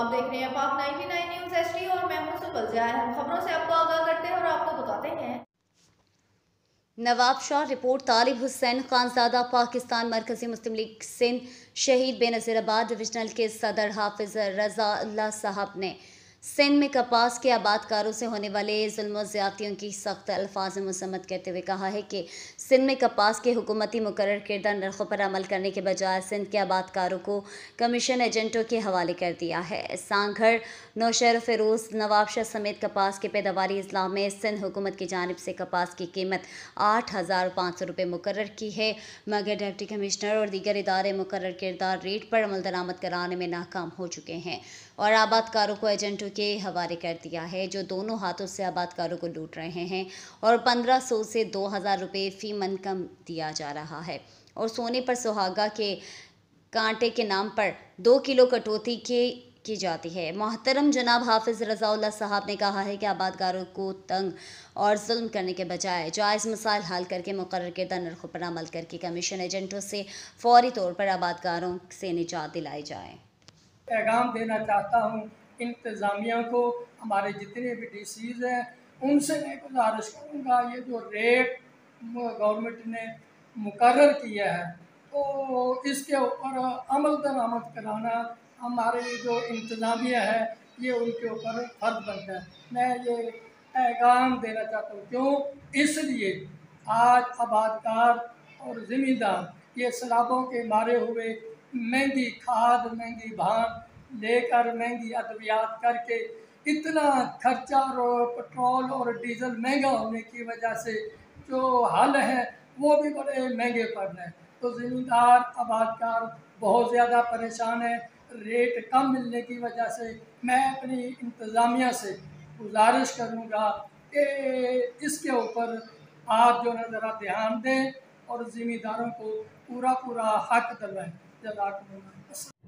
आप देख रहे हैं पाक 99 न्यूज़ एचडी और मैं हूँ सुबल जाय। हम खबरों से आपको आगाह करते हैं और आपको बताते हैं। नवाब शाह रिपोर्ट, तालिब हुसैन खानजादा, पाकिस्तान मरकज़ी मुस्लिम लीग सिंध, शहीद बेनज़ीराबाद डिविजनल के सदर हाफिज रजा अल्लाह साहब ने सिंध में कपास के आबादकारों से होने वाले जुल्म ज़्यादतियों की सख्त अल्फाज मसम्मत करते हुए कहा है कि सिंध में कपास के हुकूमती मुकर किरदार नरखों पर अमल करने के बजाय सिंध के आबादकारों को कमीशन एजेंटों के हवाले कर दिया है। सांघर नौशर फिरोज नवाबशाह समेत कपास के पैदावारी अजला में सिंध हुकूमत की जानब से कपास की कीमत आठ हज़ार पाँच सौ रुपये मुकर की है, मगर डिप्टी कमिश्नर और दीगर इदारे मुकर किरदार रेट पर अमल दरामद कराने में नाकाम हो चुके हैं और आबादकारों को एजेंटों के हवाले कर दिया है, जो दोनों हाथों से आबादकारों को लूट रहे हैं और पंद्रह सौ से दो हज़ार रुपये फ़ी मन कम दिया जा रहा है। और सोने पर सुहागा के कांटे के नाम पर दो किलो कटौती के, की जाती है। मोहतरम जनाब हाफिज़ रज़ाउल्ला साहब ने कहा है कि आबादगारों को तंग और जुल्म करने के बजाय जायज़ मसाइल हल करके मुकर करदा नरखों पर अमल करके कमीशन एजेंटों से फौरी तौर पर आबादगारों से निजात दिलाई जाए। पैगाम देना चाहता हूँ इंतज़ामिया को हमारे जितने भी डी सीज़ हैं, उनसे मैं गुजारिश करूँगा, ये जो रेट गवर्नमेंट ने मुकर किया है तो इसके ऊपर अमल दरामद कराना हमारे जो इंतज़ामिया है, ये उनके ऊपर फ़र्ज़ बनता है। मैं ये पैगाम देना चाहता हूँ, क्यों? इसलिए आज आबादकार और ज़िम्मेदार ये सलाबों के मारे हुए, महँगी खाद, महँगी भान लेकर महँगी अद्वियात करके इतना खर्चा और पेट्रोल और डीजल महँगा होने की वजह से जो हल है, वो भी बड़े महँगे पड़ रहे हैं। तो ज़मींदार, आबादकार बहुत ज़्यादा परेशान है। रेट कम मिलने की वजह से मैं अपनी इंतज़ामिया से गुजारिश करूँगा कि इसके ऊपर आप जो है ज़रा ध्यान दें और ज़िम्मेदारों को पूरा पूरा हक दिलवाएँ। बुलेटिन